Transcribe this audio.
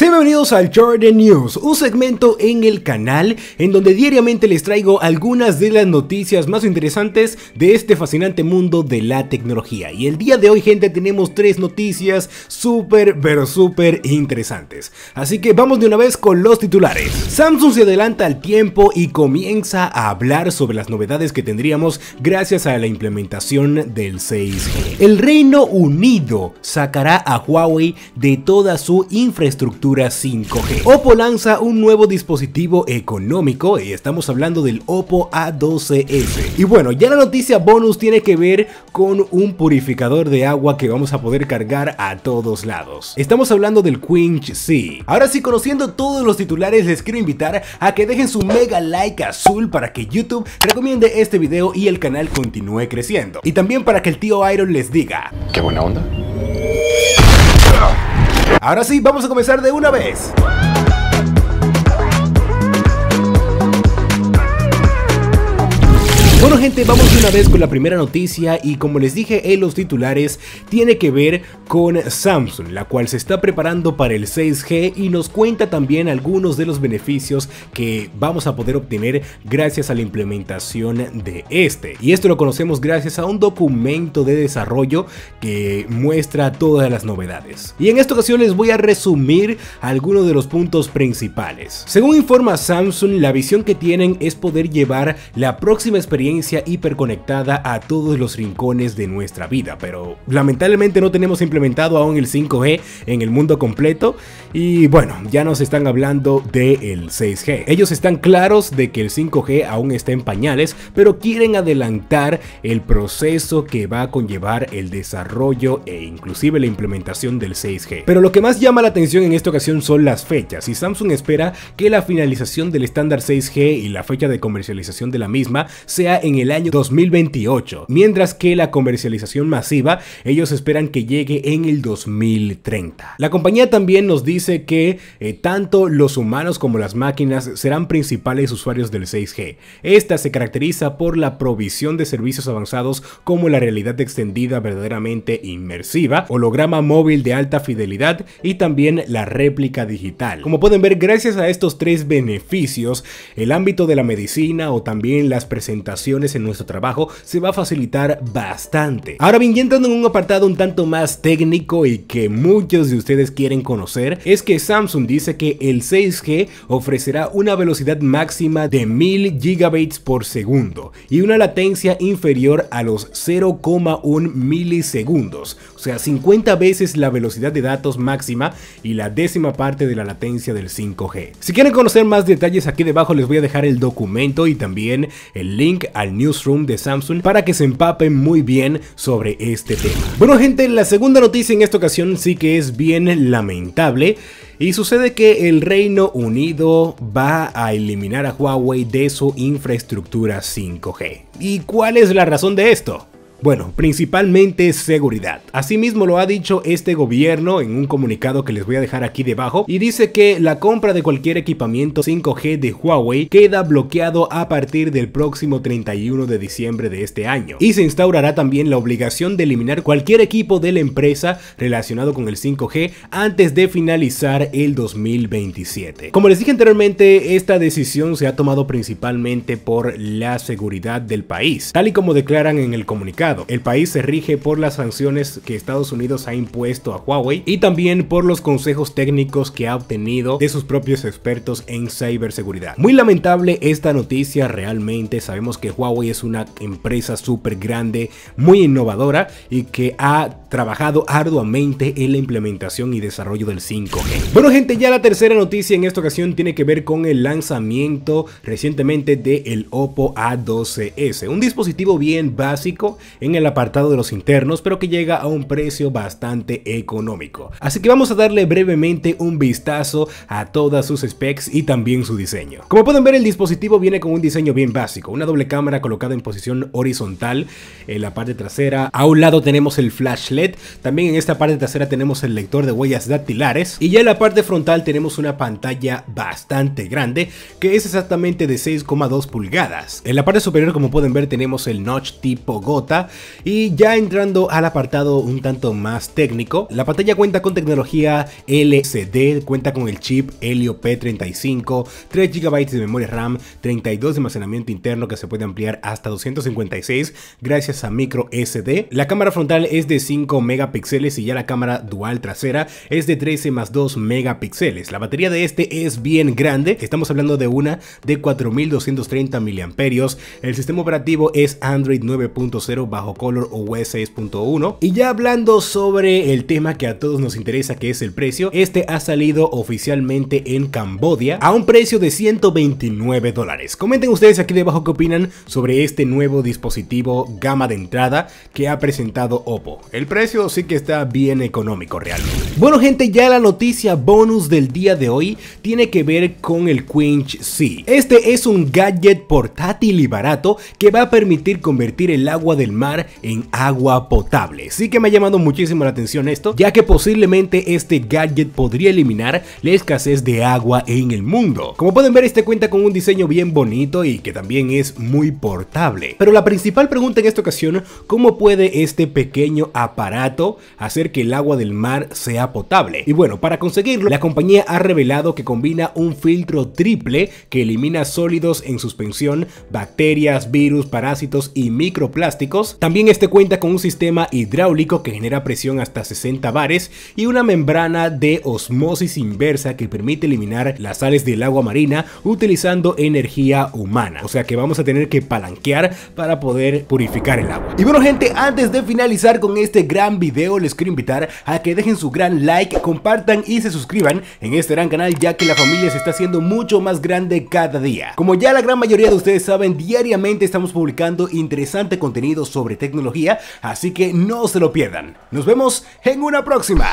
Bienvenidos al Jordan News, un segmento en el canal en donde diariamente les traigo algunas de las noticias más interesantes de este fascinante mundo de la tecnología. Y el día de hoy, gente, tenemos tres noticias súper, pero súper interesantes. Así que vamos de una vez con los titulares. Samsung se adelanta al tiempo y comienza a hablar sobre las novedades que tendríamos gracias a la implementación del 6G. El Reino Unido sacará a Huawei de toda su infraestructura 5G. Oppo lanza un nuevo dispositivo económico y estamos hablando del Oppo A12s. Y bueno, ya la noticia bonus tiene que ver con un purificador de agua que vamos a poder cargar a todos lados. Estamos hablando del Quinch C. Ahora sí, conociendo todos los titulares, les quiero invitar a que dejen su mega like azul para que YouTube recomiende este video y el canal continúe creciendo. Y también para que el tío Iron les diga... ¡Qué buena onda! Ahora sí, vamos a comenzar de una vez. Bueno gente, vamos de una vez con la primera noticia y como les dije en los titulares, tiene que ver con Samsung, la cual se está preparando para el 6G y nos cuenta también algunos de los beneficios que vamos a poder obtener gracias a la implementación de este. Y esto lo conocemos gracias a un documento de desarrollo que muestra todas las novedades. Y en esta ocasión les voy a resumir algunos de los puntos principales. Según informa Samsung, la visión que tienen es poder llevar la próxima experiencia hiperconectada a todos los rincones de nuestra vida, pero lamentablemente no tenemos implementado aún el 5G en el mundo completo y bueno, ya nos están hablando del 6G. Ellos están claros de que el 5G aún está en pañales, pero quieren adelantar el proceso que va a conllevar el desarrollo e inclusive la implementación del 6G. Pero lo que más llama la atención en esta ocasión son las fechas y Samsung espera que la finalización del estándar 6G y la fecha de comercialización de la misma sea en el año 2028, mientras que la comercialización masiva ellos esperan que llegue en el 2030. La compañía también nos dice que eh, tanto los humanos como las máquinas serán principales usuarios del 6G. Esta se caracteriza por la provisión de servicios avanzados como la realidad extendida verdaderamente inmersiva, holograma móvil de alta fidelidad y también la réplica digital. Como pueden ver, gracias a estos tres beneficios, el ámbito de la medicina o también las presentaciones en nuestro trabajo se va a facilitar bastante. Ahora bien, ya entrando en un apartado un tanto más técnico y que muchos de ustedes quieren conocer, es que Samsung dice que el 6G ofrecerá una velocidad máxima de 1000 GB por segundo y una latencia inferior a los 0,1 milisegundos, o sea 50 veces la velocidad de datos máxima y la décima parte de la latencia del 5G. Si quieren conocer más detalles aquí debajo les voy a dejar el documento y también el link a al newsroom de Samsung para que se empapen muy bien sobre este tema. Bueno gente, la segunda noticia en esta ocasión sí que es bien lamentable. Y sucede que el Reino Unido va a eliminar a Huawei de su infraestructura 5G. ¿Y cuál es la razón de esto? Bueno, principalmente seguridad. Asimismo lo ha dicho este gobierno en un comunicado que les voy a dejar aquí debajo y dice que la compra de cualquier equipamiento 5G de Huawei queda bloqueado a partir del próximo 31 de diciembre de este año y se instaurará también la obligación de eliminar cualquier equipo de la empresa relacionado con el 5G antes de finalizar el 2027. Como les dije anteriormente, esta decisión se ha tomado principalmente por la seguridad del país, tal y como declaran en el comunicado el país se rige por las sanciones que Estados Unidos ha impuesto a Huawei y también por los consejos técnicos que ha obtenido de sus propios expertos en ciberseguridad. Muy lamentable esta noticia realmente, sabemos que Huawei es una empresa súper grande, muy innovadora y que ha trabajado arduamente en la implementación y desarrollo del 5G. Bueno gente, ya la tercera noticia en esta ocasión tiene que ver con el lanzamiento recientemente del el Oppo A12s, un dispositivo bien básico en el apartado de los internos, pero que llega a un precio bastante económico. Así que vamos a darle brevemente un vistazo a todas sus specs y también su diseño. Como pueden ver el dispositivo viene con un diseño bien básico, una doble cámara colocada en posición horizontal en la parte trasera, a un lado tenemos el flash LED También en esta parte trasera tenemos el lector de huellas dactilares. Y ya en la parte frontal tenemos una pantalla bastante grande que es exactamente de 6,2 pulgadas. En la parte superior como pueden ver tenemos el notch tipo gota y ya entrando al apartado un tanto más técnico, la pantalla cuenta con tecnología LCD, cuenta con el chip Helio P35, 3 GB de memoria RAM, 32 de almacenamiento interno que se puede ampliar hasta 256 gracias a micro SD. La cámara frontal es de 5 megapíxeles y ya la cámara dual trasera es de 13 más 2 megapíxeles. La batería de este es bien grande, estamos hablando de una de 4230 mAh. El sistema operativo es Android 9.0 bajo Color OS 6.1 y ya hablando sobre el tema que a todos nos interesa que es el precio, este ha salido oficialmente en Cambodia a un precio de 129 dólares. Comenten ustedes aquí debajo qué opinan sobre este nuevo dispositivo gama de entrada que ha presentado Oppo. El precio sí que está bien económico realmente. Bueno gente, ya la noticia bonus del día de hoy tiene que ver con el Quench C. Este es un gadget portátil y barato que va a permitir convertir el agua del mar en agua potable. Sí que me ha llamado muchísimo la atención esto, ya que posiblemente este gadget podría eliminar la escasez de agua en el mundo. Como pueden ver, este cuenta con un diseño bien bonito y que también es muy portable. Pero la principal pregunta en esta ocasión, ¿cómo puede este pequeño aparato hacer que el agua del mar sea potable? Y bueno, para conseguirlo, la compañía ha revelado que combina un filtro triple que elimina sólidos en suspensión, bacterias, virus, parásitos y microplásticos. También este cuenta con un sistema hidráulico que genera presión hasta 60 bares y una membrana de osmosis inversa que permite eliminar las sales del agua marina utilizando energía humana. O sea que vamos a tener que palanquear para poder purificar el agua. Y bueno gente, antes de finalizar con este gran video, les quiero invitar a que dejen su gran like, compartan y se suscriban en este gran canal ya que la familia se está haciendo mucho más grande cada día. Como ya la gran mayoría de ustedes saben, diariamente estamos publicando interesante contenido sobre tecnología, así que no se lo pierdan. Nos vemos en una próxima.